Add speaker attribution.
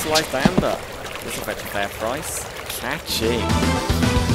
Speaker 1: Fossilized Amber. This will fetch a fair price. Catchy.